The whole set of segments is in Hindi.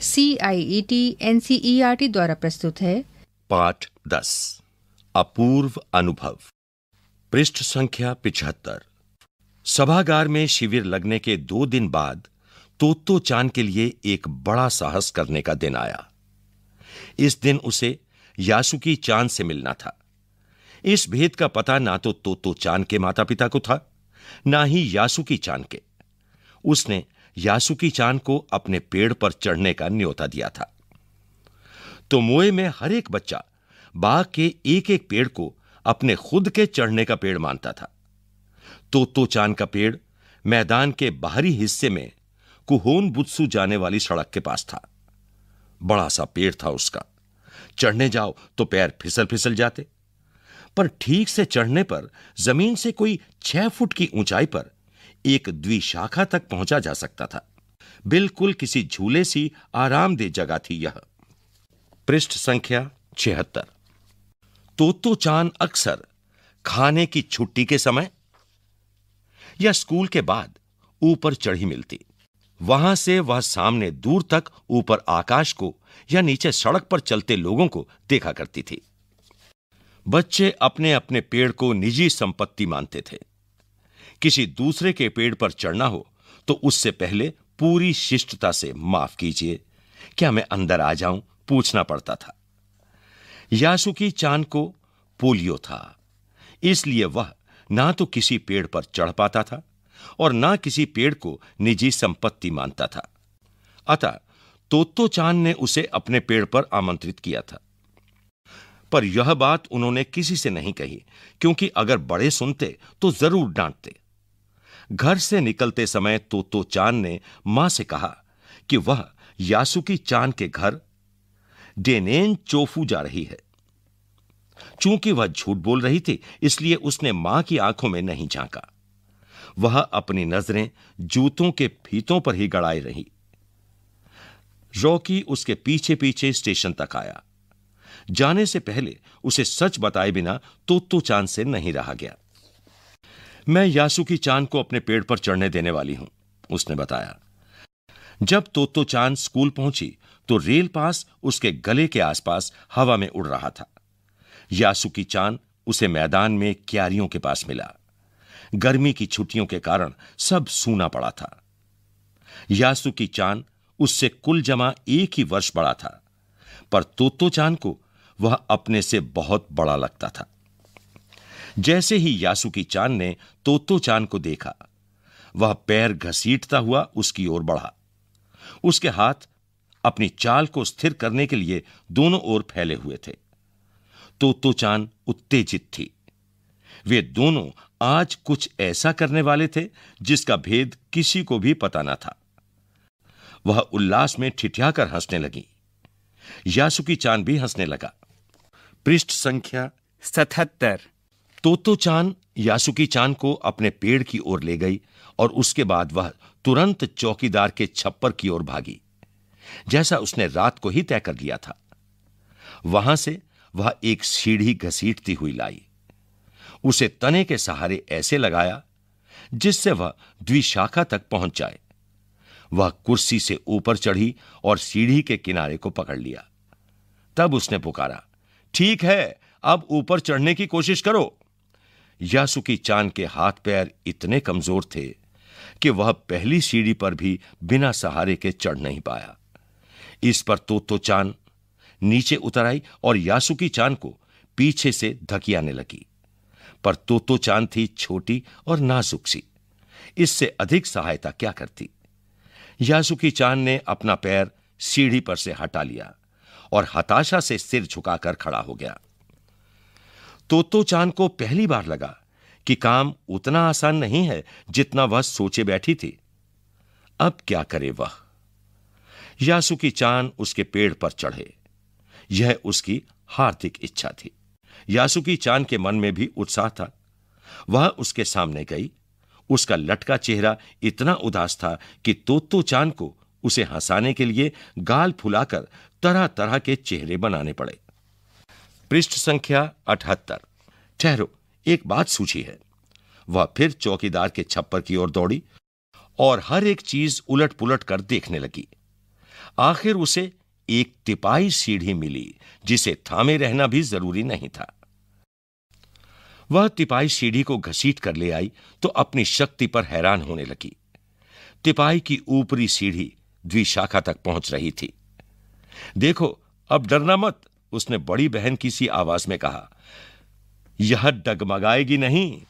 C I E T N C E R T द्वारा प्रस्तुत है। पाठ दस। अपूर्व अनुभव। पृष्ठ संख्या पिछहत्तर। सभागार में शिविर लगने के दो दिन बाद तोतो चाँद के लिए एक बड़ा साहस करने का दिन आया। इस दिन उसे यासुकी चाँद से मिलना था। इस भेद का पता ना तो तोतो चाँद के माता पिता को था, ना ही यासुकी चाँद के। उसने यासुकी चाँद को अपने पेड़ पर चढ़ने का न्योता दिया था। तो मोए में हर एक बच्चा बाग के एक एक पेड़ को अपने खुद के चढ़ने का पेड़ मानता था। तो, तो चाँद का पेड़ मैदान के बाहरी हिस्से में कुहोन बुत्सु जाने वाली सड़क के पास था। बड़ा सा पेड़ था उसका। चढ़ने जाओ तो पैर फिसल फिसल जाते। पर ठीक से चढ़ने पर ज़मीन से कोई छह फुट की ऊंचाई पर एक द्विशाखा तक पहुँचा जा सकता था। बिल्कुल किसी झूले सी आरामदेह जगह थी यह। पृष्ठ संख्या छिहत्तर। तोतो चाँद अक्सर खाने की छुट्टी के समय या स्कूल के बाद ऊपर चढ़ी मिलती। वहाँ से वह सामने दूर तक ऊपर आकाश को या नीचे सड़क पर चलते लोगों को देखा करती थी। बच्चे अपने अपने पेड़ को निजी संपत्ति मानते थे। किसी दूसरे के पेड़ पर चढ़ना हो तो उससे पहले पूरी शिष्टता से माफ़ कीजिए। क्या मैं अंदर आ जाऊँ? पूछना पड़ता था। यासुकी चाँद को पोलियो था। इसलिए वह ना तो किसी पेड़ पर चढ़ पाता था और ना किसी पेड़ को निजी संपत्ति मानता था। अतः तोतो चाँद ने उसे अपने पेड़ पर आमंत्रित किया था। पर यह बात उन्होंने किसी से नहीं कही, क्योंकि अगर बड़े सुनते तो ज़रूर डांटते। घर से निकलते समय तोतो चाँद ने माँ से कहा कि वह यासुकी चाँद के घर, डेनेन चोफू जा रही है। चूँकि वह झूठ बोल रही थी, इसलिए उसने माँ की आँखों में नहीं झांका। वह अपनी नज़रें जूतों के फीतों पर ही गड़ाई रही। रॉकी उसके पीछे पीछे स्टेशन तक आया। जाने से पहले उसे सच बताए बिना तोतो चाँद से नहीं रहा गया। मैं यासुकी चाँद को अपने पेड़ पर चढ़ने देने वाली हूँ, उसने बताया। जब तोतो चाँद स्कूल पहुँची तो रेल पास उसके गले के आसपास हवा में उड़ रहा था। यासुकी चाँद उसे मैदान में क्यारियों के पास मिला। गर्मी की छुट्टियों के कारण सब सूना पड़ा था। यासुकी चाँद उससे कुल जमा एक ही वर्ष बड़ा था, पर तोतो चाँद को वह अपने से बहुत बड़ा लगता था। जैसे ही यासुकी चाँद ने तोतो चाँद को देखा, वह पैर घसीटता हुआ उसकी ओर बढ़ा। उसके हाथ अपनी चाल को स्थिर करने के लिए दोनों ओर फैले हुए थे। तोतो चाँद उत्तेजित थी। वे दोनों आज कुछ ऐसा करने वाले थे जिसका भेद किसी को भी पता न था। वह उल्लास में ठिठियाकर हंसने लगी। यासुकी चाँद भी हंसने लगा। पृष्ठ संख्या सतहत्तर। तोतो चाँद यासुकी चाँद को अपने पेड़ की ओर ले गई और उसके बाद वह तुरंत चौकीदार के छप्पर की ओर भागी। जैसा उसने रात को ही तय कर लिया था। वहाँ से वह एक सीढ़ी घसीटती हुई लाई। उसे तने के सहारे ऐसे लगाया जिससे वह द्विशाखा तक पहुँच जाए। वह कुर्सी से ऊपर चढ़ी और सीढ़ी के किनारे को पकड़ लिया। तब उसने पुकारा, ठीक है, अब ऊपर चढ़ने की कोशिश करो। यासुकी चाँद के हाथ पैर इतने कमज़ोर थे कि वह पहली सीढ़ी पर भी बिना सहारे के चढ़ नहीं पाया। इस पर तो, तो चाँद नीचे उतर आई और यासुकी चाँद को पीछे से धकियाने लगी। पर तो, तो चाँद थी छोटी और नाजुक सी। इससे अधिक सहायता क्या करती? यासुकी चाँद ने अपना पैर सीढ़ी पर से हटा लिया और हताशा से सिर झुकाकर खड़ा हो गया। तोतो चाँद को पहली बार लगा कि काम उतना आसान नहीं है जितना वह सोचे बैठी थी। अब क्या करे वह? यासुकी चाँद उसके पेड़ पर चढ़े। यह उसकी हार्दिक इच्छा थी। यासुकी चाँद के मन में भी उत्साह था। वह उसके सामने गई। उसका लटका चेहरा इतना उदास था कि तोतो चाँद को उसे हंसाने के लिए गाल फुलाकर तरह तरह के चेहरे बनाने पड़े। पृष्ठ संख्या अठहत्तर। ठहरो, एक बात सूझी है। वह फिर चौकीदार के छप्पर की ओर दौड़ी और हर एक चीज़ उलट पुलट कर देखने लगी। आखिर उसे एक तिपाई सीढ़ी मिली, जिसे थामे रहना भी ज़रूरी नहीं था। वह तिपाई सीढ़ी को घसीट कर ले आई तो अपनी शक्ति पर हैरान होने लगी। तिपाई की ऊपरी सीढ़ी द्विशाखा तक पहुँच रही थी। देखो, अब डरना मत। उसने बड़ी बहन की सी आवाज़ में कहा, यह डगमगाएगी नहीं।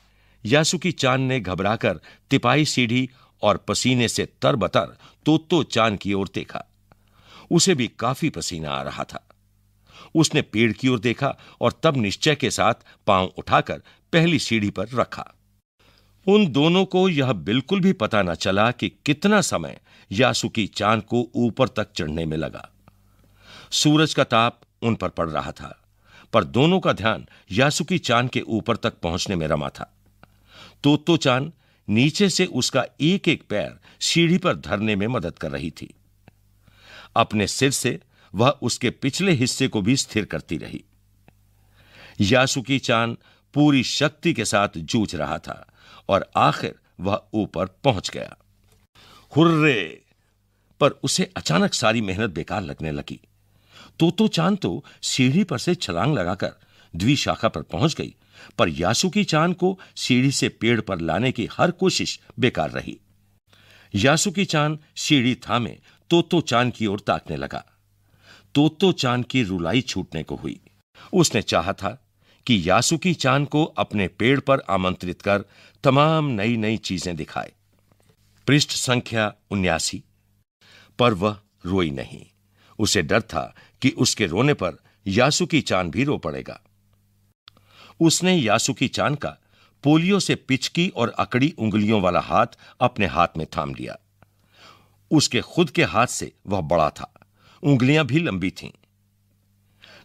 यासुकी चाँद ने घबराकर तिपाई सीढ़ी और पसीने से तरबतर तो चाँद की ओर देखा। उसे भी काफ़ी पसीना आ रहा था। उसने पेड़ की ओर देखा और तब निश्चय के साथ पाँव उठाकर पहली सीढ़ी पर रखा। उन दोनों को यह बिल्कुल भी पता न चला कि कितना समय यासुकी चाँद को ऊपर तक चढ़ने में लगा। सूरज का ताप उन पर पड़ रहा था। पर दोनों का ध्यान यासुकी चाँद के ऊपर तक पहुँचने में रमा था। तो तो चाँद नीचे से उसका एक एक पैर सीढ़ी पर धरने में मदद कर रही थी। अपने सिर से वह उसके पिछले हिस्से को भी स्थिर करती रही। यासुकी चाँद पूरी शक्ति के साथ जूझ रहा था और आखिर वह ऊपर पहुँच गया। हुर्रे! पर उसे अचानक सारी मेहनत बेकार लगने लगी। तो तो चाँद तो सीढ़ी पर से छलांग लगाकर द्विशाखा पर पहुँच गई, पर यासुकी चाँद को सीढ़ी से पेड़ पर लाने की हर कोशिश बेकार रही। यासुकी चाँद सीढ़ी थामे तोतो चाँद की ओर ताकने लगा। तोतो चाँद की रुलाई छूटने को हुई। उसने चाहा था कि यासुकी चाँद को अपने पेड़ पर आमंत्रित कर तमाम नई नई चीज़ें दिखाए। पृष्ठ संख्या उन्यासी। पर वह रोई नहीं। उसे डर था कि उसके रोने पर यासुकी चाँद भी रो पड़ेगा। उसने यासुकी चाँद का पोलियो से पिचकी और अकड़ी उंगलियों वाला हाथ अपने हाथ में थाम लिया। उसके खुद के हाथ से वह बड़ा था। उंगलियाँ भी लंबी थीं।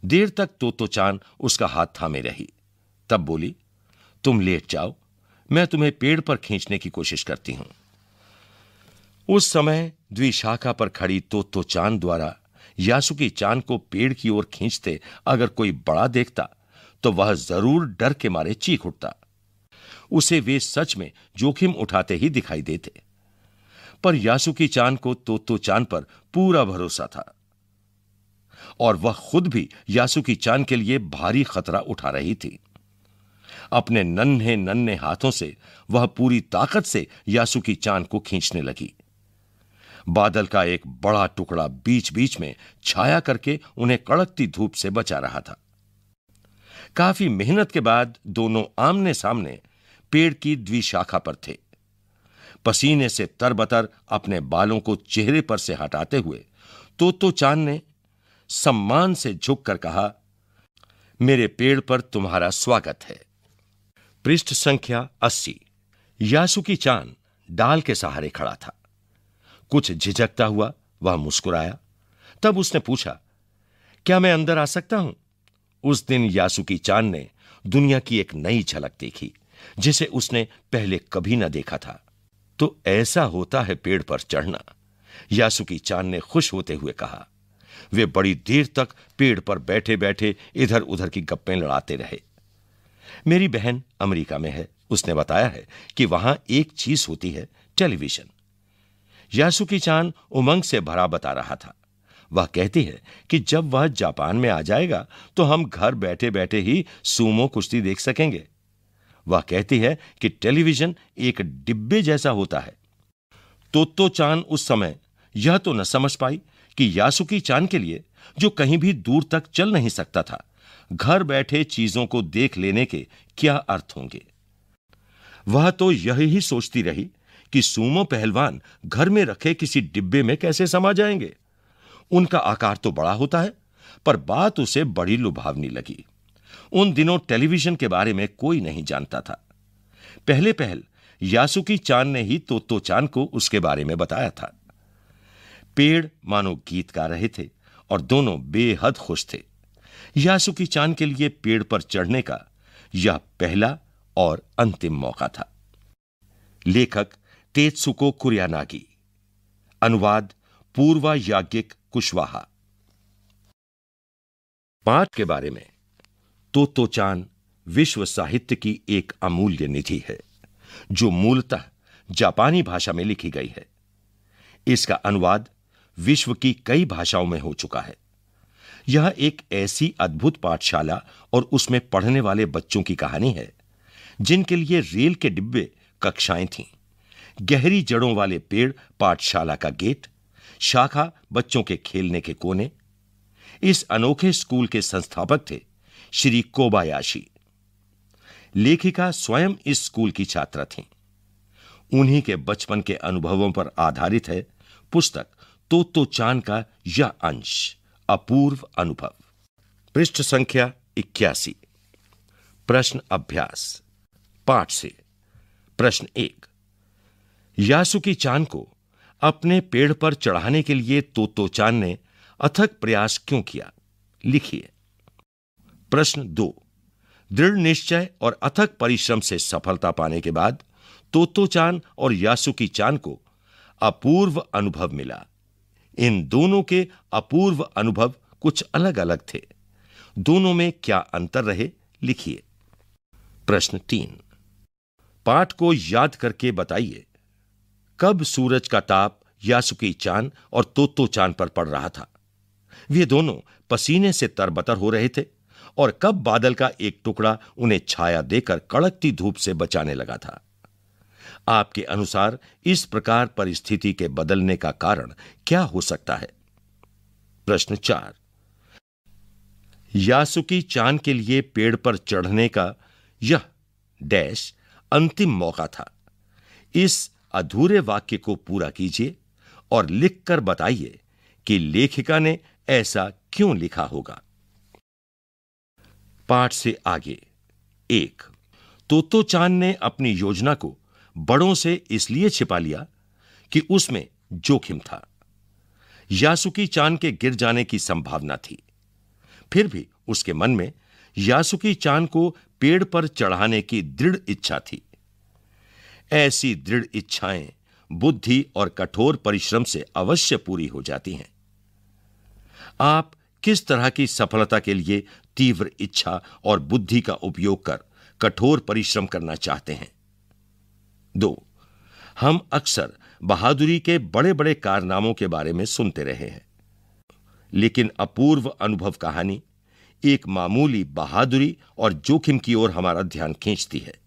देर तक तो चाँद उसका हाथ थामे रही। तब बोली, तुम लेट जाओ। मैं तुम्हें पेड़ पर खींचने की कोशिश करती हूँ। उस समय द्विशाखा पर खड़ी तो चाँद द्वारा यासुकी चाँद को पेड़ की ओर खींचते अगर कोई बड़ा देखता तो वह ज़रूर डर के मारे चीख उठता। उसे वे सच में जोखिम उठाते ही दिखाई देते। पर यासुकी चाँद को तो, तो चाँद पर पूरा भरोसा था। और वह खुद भी यासुकी चाँद के लिए भारी खतरा उठा रही थी। अपने नन्हे नन्हे हाथों से वह पूरी ताकत से यासुकी चाँद को खींचने लगी। बादल का एक बड़ा टुकड़ा बीच बीच में छाया करके उन्हें कड़कती धूप से बचा रहा था। काफ़ी मेहनत के बाद दोनों आमने सामने पेड़ की द्विशाखा पर थे। पसीने से तरबतर अपने बालों को चेहरे पर से हटाते हुए तो तो चाँद ने सम्मान से झुककर कहा, मेरे पेड़ पर तुम्हारा स्वागत है। पृष्ठ संख्या अस्सी, यासुकी चाँद डाल के सहारे खड़ा था। कुछ झिझकता हुआ वह मुस्कुराया। तब उसने पूछा, क्या मैं अंदर आ सकता हूँ? उस दिन यासुकी चाँद ने दुनिया की एक नई झलक देखी, जिसे उसने पहले कभी न देखा था। तो ऐसा होता है पेड़ पर चढ़ना, यासुकी चाँद ने खुश होते हुए कहा। वे बड़ी देर तक पेड़ पर बैठे बैठे इधर उधर की गप्पें लड़ाते रहे। मेरी बहन अमेरिका में है, उसने बताया है कि वहाँ एक चीज़ होती है, टेलीविज़न। यासुकी चाँद उमंग से भरा बता रहा था। वह कहती है कि जब वह जापान में आ जाएगा तो हम घर बैठे बैठे ही सूमो कुश्ती देख सकेंगे। वह कहती है कि टेलीविज़न एक डिब्बे जैसा होता है। तो चाँद उस समय यह तो न समझ पाई कि यासुकी चाँद के लिए, जो कहीं भी दूर तक चल नहीं सकता था, घर बैठे चीज़ों को देख लेने के क्या अर्थ होंगे? वह तो यही सोचती रही कि सूमो पहलवान घर में रखे किसी डिब्बे में कैसे समा जाएँगे? उनका आकार तो बड़ा होता है पर बात उसे बड़ी लुभावनी लगी। उन दिनों टेलीविज़न के बारे में कोई नहीं जानता था। पहले पहल यासुकी चाँद ने ही तो, चाँद को उसके बारे में बताया था। पेड़ मानो गीत गा रहे थे और दोनों बेहद खुश थे। यासुकी चाँद के लिए पेड़ पर चढ़ने का यह पहला और अंतिम मौका था। लेखक तेत्सुको कुरियानागी। अनुवाद पूर्वा याज्ञिक कुशवाहा। पाठ के बारे में तो तो चाँद विश्व साहित्य की एक अमूल्य निधि है, जो मूलतः जापानी भाषा में लिखी गई है। इसका अनुवाद विश्व की कई भाषाओं में हो चुका है। यह एक ऐसी अद्भुत पाठशाला और उसमें पढ़ने वाले बच्चों की कहानी है, जिनके लिए रेल के डिब्बे कक्षाएँ थीं। गहरी जड़ों वाले पेड़, पाठशाला का गेट, शाखा, बच्चों के खेलने के कोने। इस अनोखे स्कूल के संस्थापक थे श्री कोबायाशी। लेखिका स्वयं इस स्कूल की छात्रा थीं। उन्हीं के बचपन के अनुभवों पर आधारित है पुस्तक तो तो चाँद का यह अंश, अपूर्व अनुभव। पृष्ठ संख्या इक्यासी। प्रश्न अभ्यास। पाठ से। प्रश्न एक। यासुकी चाँद को अपने पेड़ पर चढ़ाने के लिए तोतो चाँद ने अथक प्रयास क्यों किया? लिखिए। प्रश्न दो। दृढ़ निश्चय और अथक परिश्रम से सफलता पाने के बाद तोतो चाँद और यासुकी चाँद को अपूर्व अनुभव मिला। इन दोनों के अपूर्व अनुभव कुछ अलग अलग थे। दोनों में क्या अंतर रहे? लिखिए। प्रश्न तीन। पाठ को याद करके बताइए। कब सूरज का ताप यासुकी चाँद और तोतो चाँद पर पड़ रहा था। वे दोनों पसीने से तरबतर हो रहे थे और कब बादल का एक टुकड़ा उन्हें छाया देकर कड़कती धूप से बचाने लगा था। आपके अनुसार इस प्रकार परिस्थिति के बदलने का कारण क्या हो सकता है? प्रश्न चार। यासुकी चाँद के लिए पेड़ पर चढ़ने का यह डैश अंतिम मौका था। इस अधूरे वाक्य को पूरा कीजिए और लिखकर बताइए कि लेखिका ने ऐसा क्यों लिखा होगा। पाठ से आगे। एक तोतो चाँद ने अपनी योजना को बड़ों से इसलिए छिपा लिया कि उसमें जोखिम था। यासुकी चाँद के गिर जाने की संभावना थी। फिर भी उसके मन में यासुकी चाँद को पेड़ पर चढ़ाने की दृढ़ इच्छा थी। ऐसी दृढ़ इच्छाएँ बुद्धि और कठोर परिश्रम से अवश्य पूरी हो जाती हैं। आप किस तरह की सफलता के लिए तीव्र इच्छा और बुद्धि का उपयोग कर कठोर परिश्रम करना चाहते हैं? दो, हम अक्सर बहादुरी के बड़े बड़े कारनामों के बारे में सुनते रहे हैं। लेकिन अपूर्व अनुभव कहानी एक मामूली बहादुरी और जोखिम की ओर हमारा ध्यान खींचती है।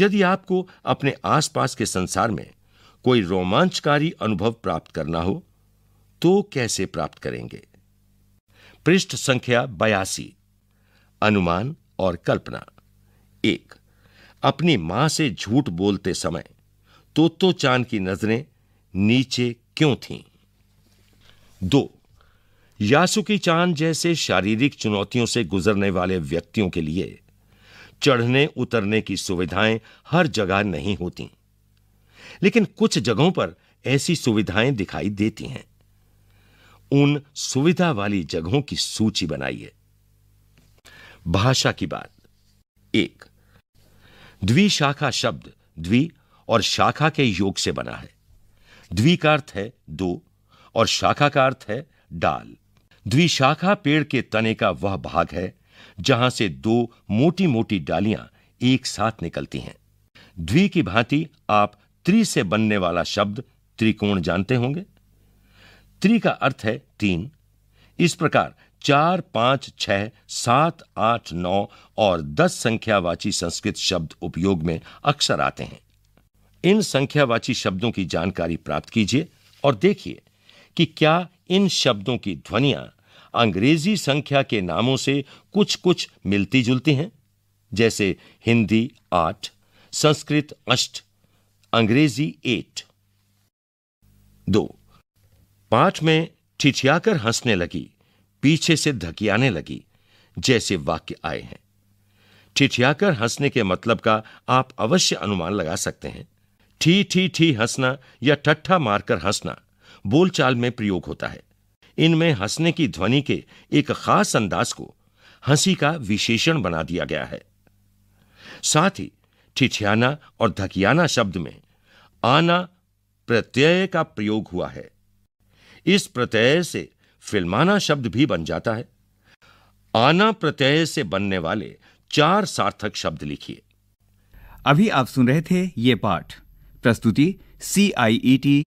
यदि आपको अपने आसपास के संसार में कोई रोमांचकारी अनुभव प्राप्त करना हो तो कैसे प्राप्त करेंगे पृष्ठ संख्या बयासी अनुमान और कल्पना एक अपनी माँ से झूठ बोलते समय तो, तो चाँद की नज़रें नीचे क्यों थीं? दो यासुकी चाँद जैसे शारीरिक चुनौतियों से गुजरने वाले व्यक्तियों के लिए चढ़ने, उतरने की सुविधाएँ हर जगह नहीं होती। लेकिन कुछ जगहों पर ऐसी सुविधाएँ दिखाई देती हैं। उन सुविधा वाली जगहों की सूची बनाइए। भाषा की बात। एक द्विशाखा शब्द, द्वि और शाखा के योग से बना है। द्वि का अर्थ है दो और शाखा का अर्थ है डाल। द्विशाखा पेड़ के तने का वह भाग है जहाँ से दो मोटी मोटी डालियाँ एक साथ निकलती हैं। द्वि की भांति आप त्रि से बनने वाला शब्द त्रिकोण जानते होंगे। त्रि का अर्थ है तीन। इस प्रकार चार, पाँच, छह, सात, आठ, नौ और दस संख्यावाची संस्कृत शब्द उपयोग में अक्सर आते हैं। इन संख्यावाची शब्दों की जानकारी प्राप्त कीजिए और देखिए कि क्या इन शब्दों की ध्वनियाँ अंग्रेज़ी संख्या के नामों से कुछ कुछ मिलती जुलती हैं। जैसे हिंदी आठ, संस्कृत अष्ट, अंग्रेज़ी एट। दो, पाठ में ठिठियाकर हंसने लगी, पीछे से धकियाने लगी, जैसे वाक्य आए हैं। ठिठियाकर हंसने के मतलब का आप अवश्य अनुमान लगा सकते हैं। ठी ठी ठी हंसना या ठट्ठा मारकर हंसना, बोलचाल में प्रयोग होता है। इनमें हंसने की ध्वनि के एक खास अंदाज को हँसी का विशेषण बना दिया गया है। साथ ही ठिठियाना और धकियाना शब्द में आना प्रत्यय का प्रयोग हुआ है। इस प्रत्यय से फिल्माना शब्द भी बन जाता है। आना प्रत्यय से बनने वाले चार सार्थक शब्द लिखिए। अभी आप सुन रहे थे ये पाठ। प्रस्तुति सी आई ई टी